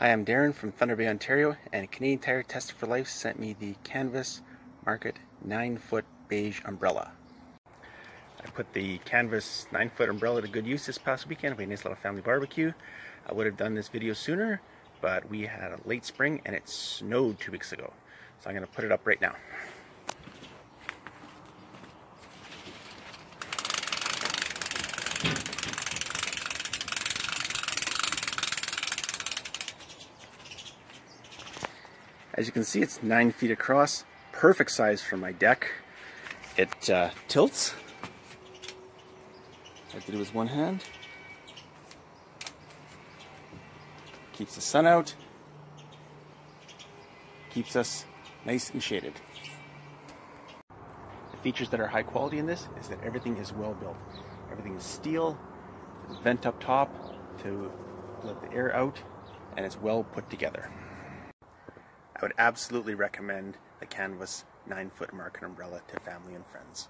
Hi, I'm Darren from Thunder Bay, Ontario, and Canadian Tire Tested for Life sent me the Canvas Market 9-foot beige umbrella. I put the Canvas 9-foot umbrella to good use this past weekend. We had a nice little family barbecue. I would have done this video sooner, but we had a late spring and it snowed two weeks ago. So I'm going to put it up right now. As you can see, it's nine feet across, perfect size for my deck. It uh, tilts. I did it with one hand. Keeps the sun out. Keeps us nice and shaded. The features that are high quality in this is that everything is well built. Everything is steel, vent up top to let the air out, and it's well put together. I would absolutely recommend the Canvas 9 foot market umbrella to family and friends.